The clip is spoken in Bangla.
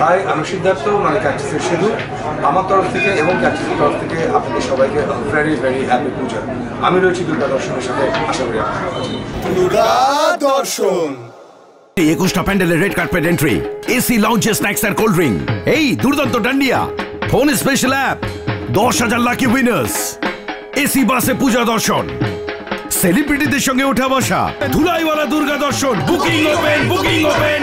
হাই আমি সিদ্ধার্থ মানে ক্যাচেসের সেতু আমার তরফ থেকে এবং ক্যাচেসের তরফ থেকে আপনাদের সবাইকে ভেরি ভেরি হ্যাপি পূজা। আমি রয়েছি দুর্গা দর্শনের সাথে আশা করি আপনারা ভালো দর্শন। একুশটা প্যান্ডেলের রেড কার্পেট এন্ট্রি এসি লঞ্চে স্ন্যাক্স আর কোল্ড ড্রিঙ্ক এই দুর্দান্ত ডান্ডিয়া। ফোন স্পেশাল অ্যাপ দশ হাজার লাকি উইনার্স এসি বাসে পূজা দর্শন। সেলিব্রিটিদের সঙ্গে ওঠা বসা। ধুলাইওয়ালা দুর্গা দর্শন। Booking open booking open